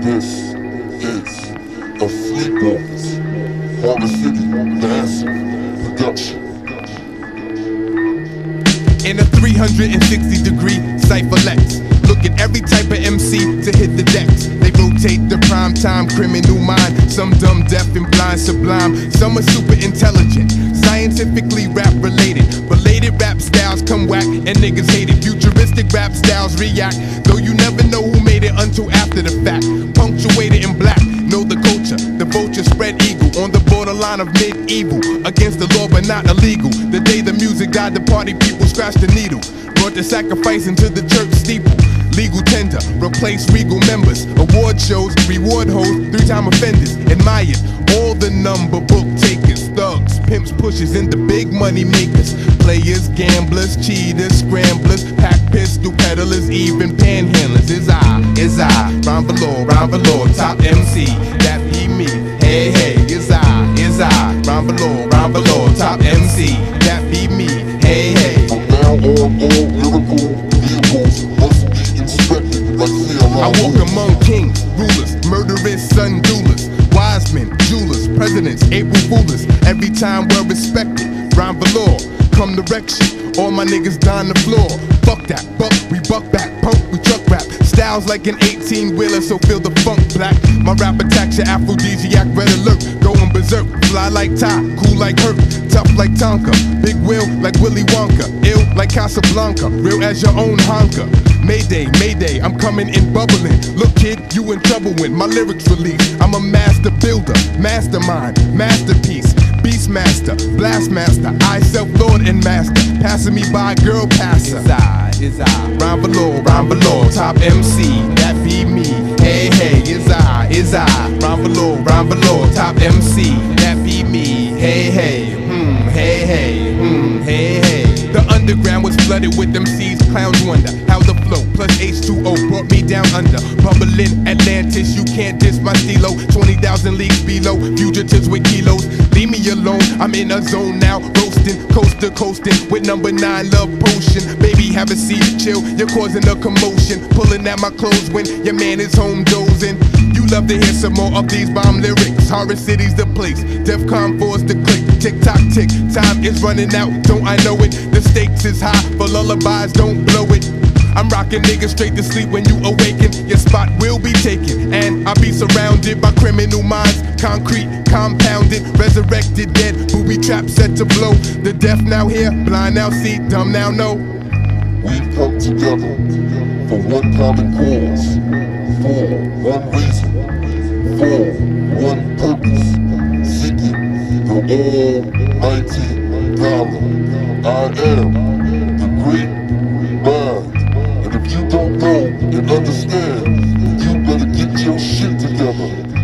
This is a Sleepwalkers Harbor City Dancing production. in a 360 degree cypherlex. Look at every type of MC to hit the decks. They rotate the prime time criminal mind. Some dumb, deaf, and blind, sublime. Some are super intelligent, scientifically rap related. Related rap styles come whack and niggas hate it. Futuristic rap styles react, though you never borderline of medieval. Against the law, but not illegal. The day the music died, the party people scratched the needle. Brought the sacrifice into the church steeple. Legal tender, replace regal members. Award shows, reward hoes, three time offenders. Admired all the number book takers. Thugs, pimps, pushers, and the big money makers. Players, gamblers, cheaters, scramblers, pack pistol peddlers, even panhandlers. Is I, is I, Rhyme Va-lor, Rhyme Va-lor, top MC, below, Rhyme Va-lor, top MC, that be me. Hey, hey. From now on, all lyrical vehicles must be inspected like I walk among kings, rulers, murderous sun doulas, wise men, jewelers, presidents, April foolers. Every time we're respected, Rhyme Va-lor, come wreck. All my niggas down the floor. Fuck that, buck, we buck back, punk, we truck Styles like an 18 wheeler, so feel the funk black. My rap attacks your aphrodisiac, red alert. Going berserk, fly like Ty, cool like Herc, tough like Tonka. Big will like Willy Wonka, ill like Casablanca, real as your own honka. Mayday, Mayday, I'm coming in bubbling. Look, kid, you in trouble when my lyrics release. I'm a master builder, mastermind, masterpiece, beastmaster, blastmaster, I self lord and master. Passing me by, girl passer. Is I, is I, Rhyme Va-lor, Rhyme Va-lor, top MC, that be me. Hey, hey, is I, is I, Rhyme Va-lor, Rhyme Va-lor, top MC, that be me. Hey, hey, hmm, hey, hey, hmm, hey, hey. The underground was flooded with them seas, clowns wonder how flow plus H2O brought me down under. Bubbling Atlantis, you can't diss my stilo. 20,000 leagues below, fugitives with kilos. Leave me alone, I'm in a zone now, roasting, coast to coasting with number nine love potion. Baby, have a seat, chill, you're causing a commotion. Pulling at my clothes when your man is home dozing. You love to hear some more of these bomb lyrics. Horror City's the place, Defcon 4's the click. Tick tock tick, time is running out, don't I know it? The stakes is high, for lullabies, don't blow it. I'm rocking niggas straight to sleep when you awaken. Your spot will be taken, and I'll be surrounded by criminal minds. Concrete, compounded, resurrected, dead, booby trap set to blow. The deaf now hear, blind now see, dumb now know. We've come together for one common cause, for one reason, for one purpose, seeking the almighty dollar. I am the great Lord.